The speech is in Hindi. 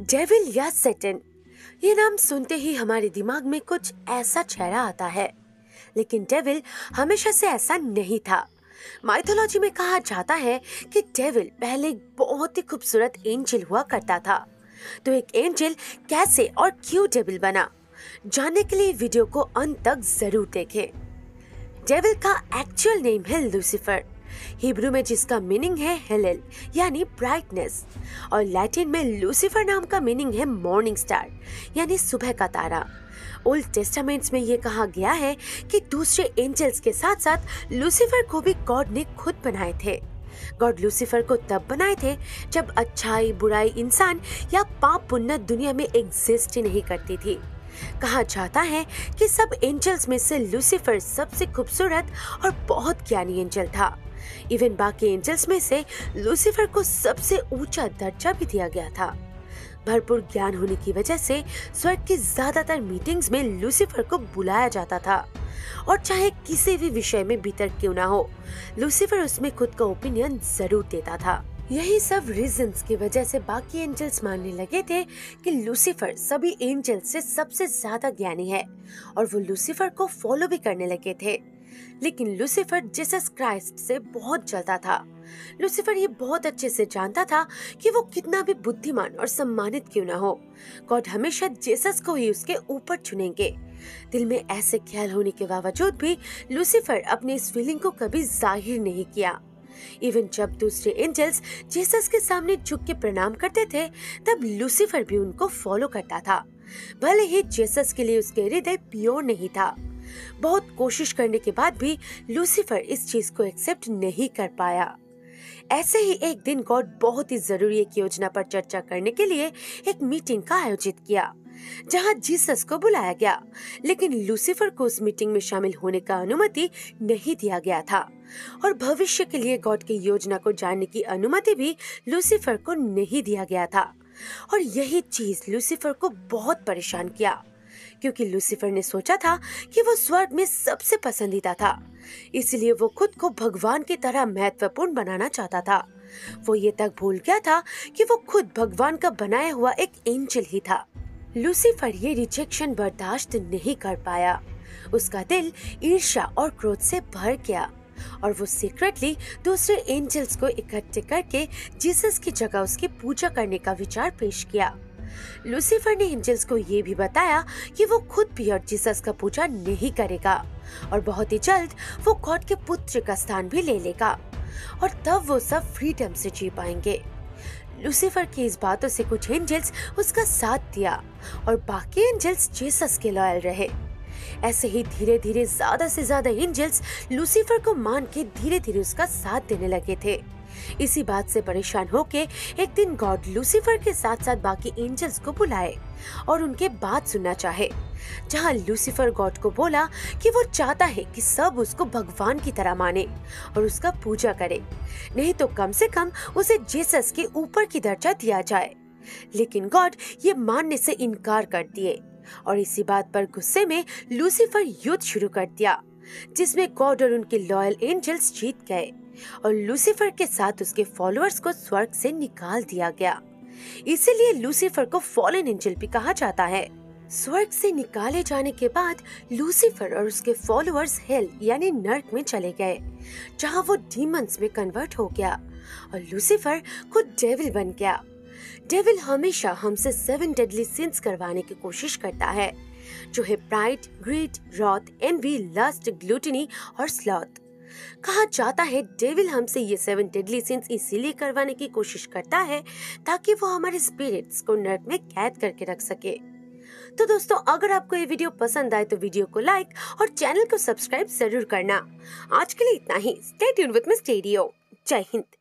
डेविल या सेटन ये नाम सुनते ही हमारे दिमाग में कुछ ऐसा चेहरा आता है। लेकिन डेविल हमेशा से ऐसा नहीं था। माइथोलॉजी में कहा जाता है कि डेविल पहले बहुत ही खूबसूरत एंजल हुआ करता था। तो एक एंजल कैसे और क्यों डेविल बना, जानने के लिए वीडियो को अंत तक ज़रूर देखें। डेविल का एक्चुअल नेम है लूसीफर हिब्रू में जिसका मीनिंग है हेलेल, यानी ब्राइटनेस, और लैटिन में लूसीफर नाम का मीनिंग है मॉर्निंग स्टार, यानी सुबह का तारा। ओल्ड टेस्टामेंट्स में ये कहा गया है कि दूसरे एंजल्स के साथ साथ लूसीफर को भी गॉड ने खुद बनाए थे। गॉड लूसीफर को तब बनाए थे जब अच्छाई, बुराई इंसान या पाप पुण्य दुनिया में एग्जिस्ट ही नहीं करती थी। कहा जाता है कि सब एंजल्स में से लूसीफर सबसे खूबसूरत और बहुत ज्ञानी एंजल था। इवन बाकी एंजल्स में से लूसीफर को सबसे ऊँचा दर्जा भी दिया गया था। भरपूर ज्ञान होने की वजह से स्वर्ग की ज़्यादातर मीटिंग्स में लूसीफर को बुलाया जाता था। और चाहे किसी भी विषय में भीतर क्यों ना हो लूसीफर उसमें खुद का ओपिनियन ज़रूर देता था। यही सब रीजन की वजह से बाकी एंजल्स मानने लगे थे कि लूसीफर सभी एंजल्स से सबसे ज़्यादा ज्ञानी है और वो लूसीफर को फॉलो भी करने लगे थे। लेकिन लूसीफर जीसस क्राइस्ट से बहुत जलता था। लूसीफर ये बहुत अच्छे से जानता था कि वो कितना भी बुद्धिमान और सम्मानित क्यों ना हो। गॉड हमेशा जेसस को ही उसके ऊपर चुनेंगे। दिल में ऐसे ख्याल होने के बावजूद भी लूसीफर अपनी इस फीलिंग को कभी ज़ाहिर नहीं किया। इवन जब दूसरे एंजल्स जीसस के सामने झुक के प्रणाम करते थे, तब लूसीफर भी उनको फॉलो करता था। भले ही जीसस के लिए उसके हृदय प्योर नहीं था। बहुत कोशिश करने के बाद भी लूसीफर इस चीज़ को एक्सेप्ट नहीं कर पाया। ऐसे ही एक दिन गॉड बहुत ही ज़रूरी एक योजना पर चर्चा करने के लिए एक मीटिंग का आयोजित किया, जहाँ जीसस को बुलाया गया, लेकिन लूसीफर को उस मीटिंग में शामिल होने का अनुमति नहीं दिया गया था, और भविष्य के लिए गॉड की योजना को जानने की अनुमति भी लूसीफर को नहीं दिया गया था, और यही चीज़ लूसीफर को बहुत परेशान किया। क्योंकि लूसीफर ने सोचा था कि वो स्वर्ग में सबसे पसंदीदा था। इसलिए वो खुद को भगवान की तरह महत्वपूर्ण बनाना चाहता था। वो ये तक भूल गया था कि वो खुद भगवान का बनाया हुआ एक एंजल ही था। लूसीफर ये रिजेक्शन बर्दाश्त नहीं कर पाया। उसका दिल ईर्ष्या और क्रोध से भर गया और वो सीक्रेटली दूसरे एंजल्स को इकट्ठे करके जीसस की जगह उसकी पूजा करने का विचार पेश किया। लूसीफर ने एंजल्स को ये भी बताया कि वो खुद भी और जीसस का पूजा नहीं करेगा। और बहुत ही जल्द वो गॉड के पुत्र का स्थान भी ले लेगा। और तब वो सब फ्रीडम से जी पाएँगे। लूसीफर की इस बातों से कुछ एंजल्स उसका साथ दिया और बाकी एंजल्स जीसस के लॉयल रहे। ऐसे ही धीरे धीरे ज़्यादा से ज़्यादा एंजल्स लूसीफर को मान के धीरे धीरे उसका साथ देने लगे थे। इसी बात से परेशान होके एक दिन गॉड लूसीफर के साथ साथ बाकी एंजल्स को बुलाए और उनके बात सुनना चाहे। जहाँ लूसीफर गॉड को बोला कि वो चाहता है कि सब उसको भगवान की तरह माने और उसका पूजा करे। नहीं तो कम से कम उसे जेसस के ऊपर की दर्जा दिया जाए। लेकिन गॉड ये मानने से इनकार कर दिए और इसी बात पर गुस्से में लूसीफर युद्ध शुरू कर दिया। जिसमें गॉड और उनके लॉयल एंजल्स जीत गए और लूसीफर के साथ उसके फॉलोअर्स को स्वर्ग से निकाल दिया गया। इसीलिए लूसीफर को फॉलन एंजल भी कहा जाता है। स्वर्ग से निकाले जाने के बाद लूसीफर और उसके फॉलोअर्स हेल यानी नर्क में चले गए, जहाँ वो डीमंस में कन्वर्ट हो गया और लूसीफर खुद डेविल बन गया। डेविल हमेशा हमसे सेवन डेडली सिंस करवाने की कोशिश करता है। जो है pride greed wrath, envy, lust, gluttony और स्लॉथ। कहा जाता है, डेविल हमसे ये सेवन डेडली सिंस इसीलिए करवाने की कोशिश करता है ताकि वो हमारे स्पिरिट्स को नर्क में कैद करके रख सके। तो दोस्तों, अगर आपको ये वीडियो पसंद आए तो वीडियो को लाइक और चैनल को सब्सक्राइब ज़रूर करना। आज के लिए इतना ही। Stay tune with miss studio जय हिंद।